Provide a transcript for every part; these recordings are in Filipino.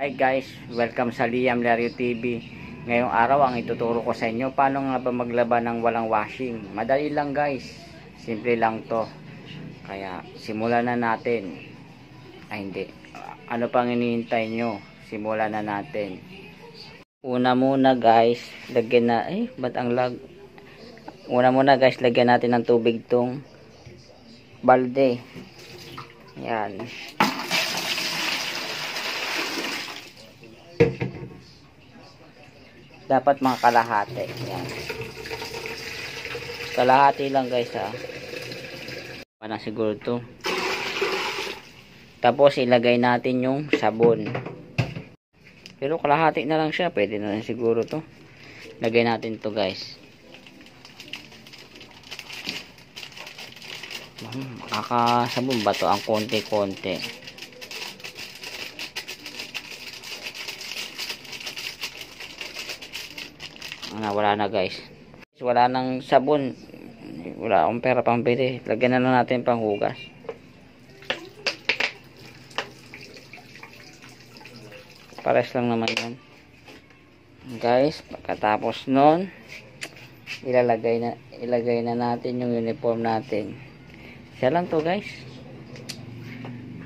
Hi guys, welcome sa Liam Lario TV. Ngayong araw ang ituturo ko sa inyo paano nga ba maglaba ng walang washing. Madali lang guys, simple lang to. Kaya simulan na natin. Ay hindi, ano pang hinihintay nyo? Simulan na natin. Una muna guys, lagyan na, eh ba't ang lag? Una muna guys, lagyan natin ng tubig tong balde. Yan. Dapat mga kalahati. Yan. Kalahati lang guys ha. Para siguro to. Tapos ilagay natin yung sabon. Pero kalahati na lang siya. Pwede na rin siguro to. Lagay natin to guys. Hmm, makakasabon ba to? Ang konti-konti na wala na guys. Wala nang sabon. Wala akong pera pang bili. Lagyan na lang natin pang hugas. Pares lang naman yan. Guys pagkatapos nun ilalagay na ilagay na natin yung uniform natin. Siya lang to guys.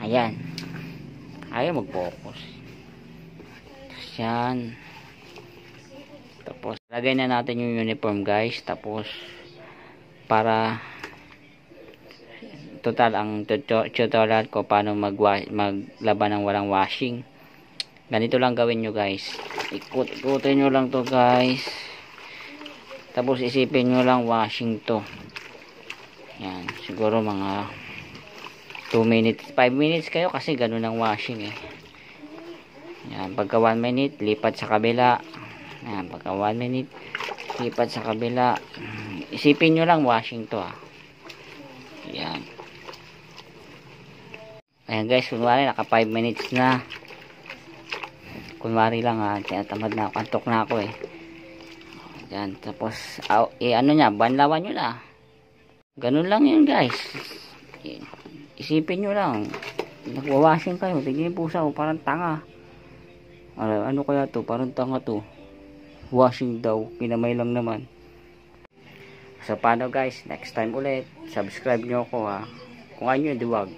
Ayan. Ayaw mag focus yan tapos, lagay na natin yung uniform guys. Tapos, para total ang tutorial ko paano mag maglaban ng walang washing. Ganito lang gawin nyo guys. Ikot, ikutin nyo lang to guys. Tapos, isipin nyo lang washing to. Yan, siguro mga 2 minutes, 5 minutes kayo kasi ganun ang washing eh. Yan, pagka 1 minute, lipat sa kabila. Ayan, pagka 1 minute, lipat sa kabila. Isipin nyo lang washing to ah. Ayan. Ayan guys, kunwari naka 5 minutes na. Kunwari lang ah, tinatamad na ako, antok na ako eh. Ayan, tapos, uh, eh, ano nya, banlawan nyo na. Ganun lang yun guys. Isipin nyo lang. Nagwawashing kayo, tignan po sa parang tanga. Ano, ano kaya to? Parang tanga to washing daw kinamay lang naman. So paano guys? Next time ulit. Subscribe nyo ako ha? Kung ano yung duwag